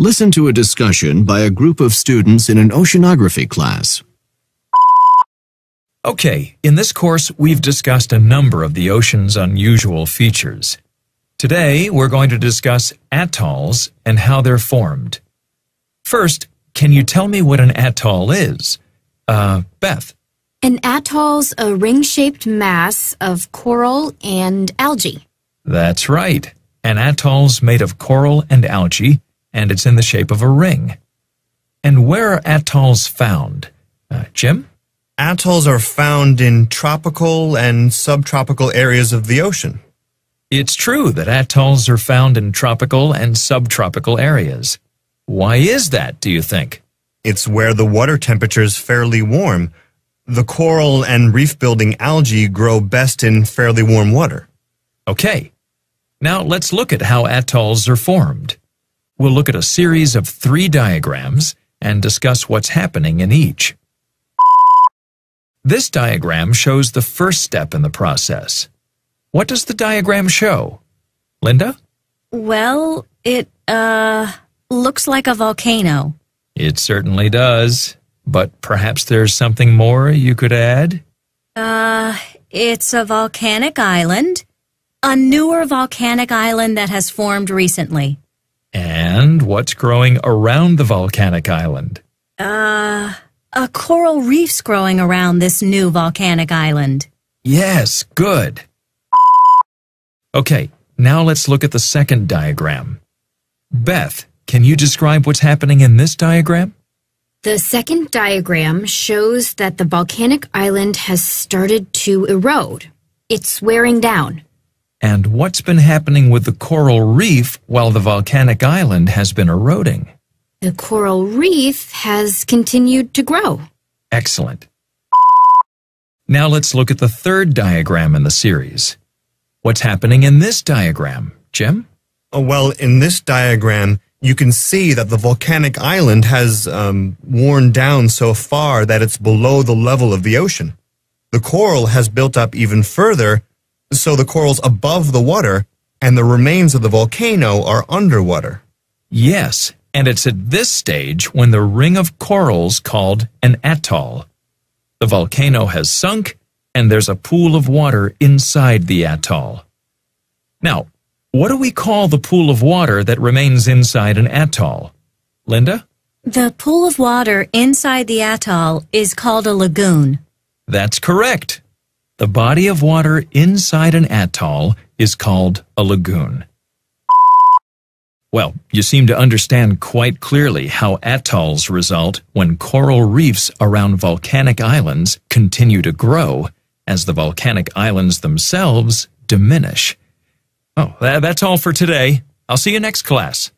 Listen to a discussion by a group of students in an oceanography class. Okay, in this course, we've discussed a number of the ocean's unusual features. Today, we're going to discuss atolls and how they're formed. First, can you tell me what an atoll is? Uh, Beth. An atoll's a ring-shaped mass of coral and algae. That's right. An atoll's made of coral and algae, and it's in the shape of a ring. And where are atolls found? Uh, Jim? Atolls are found in tropical and subtropical areas of the ocean. It's true that atolls are found in tropical and subtropical areas. Why is that, do you think? It's where the water temperature is fairly warm. The coral and reef building algae grow best in fairly warm water. Okay. Now let's look at how atolls are formed. We'll look at a series of three diagrams and discuss what's happening in each. This diagram shows the first step in the process. What does the diagram show? Linda? Well, it, uh, looks like a volcano. It certainly does. But perhaps there's something more you could add? Uh, it's a volcanic island. A newer volcanic island that has formed recently. And what's growing around the volcanic island? Uh, a coral reef's growing around this new volcanic island. Yes, good. Okay, now let's look at the second diagram. Beth, can you describe what's happening in this diagram? The second diagram shows that the volcanic island has started to erode. It's wearing down. And what's been happening with the coral reef while the volcanic island has been eroding? The coral reef has continued to grow. Excellent. Now let's look at the third diagram in the series. What's happening in this diagram, Jim? Oh, well, in this diagram, you can see that the volcanic island has um, worn down so far that it's below the level of the ocean. The coral has built up even further, so the coral's above the water, and the remains of the volcano are underwater. Yes, and it's at this stage when the ring of corals called an atoll. The volcano has sunk, and there's a pool of water inside the atoll. Now, what do we call the pool of water that remains inside an atoll? Linda? The pool of water inside the atoll is called a lagoon. That's correct. The body of water inside an atoll is called a lagoon. Well, you seem to understand quite clearly how atolls result when coral reefs around volcanic islands continue to grow as the volcanic islands themselves diminish. Oh, that's all for today. I'll see you next class.